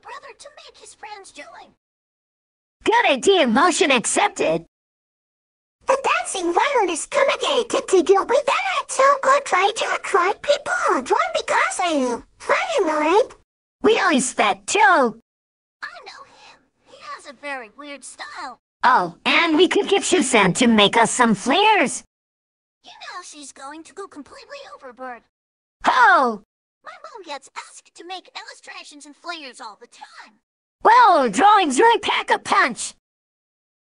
brother to make his friends join. Good idea, motion accepted. The dancing violinist communicated to you with that, so go try to attract people. Join because of you. Funny, right? We always that too. I know him. He has a very weird style. Oh, and we could get Shusen to make us some flares. You know she's going to go completely overboard. Oh, gets asked to make illustrations and flares all the time. well, drawings really pack a punch.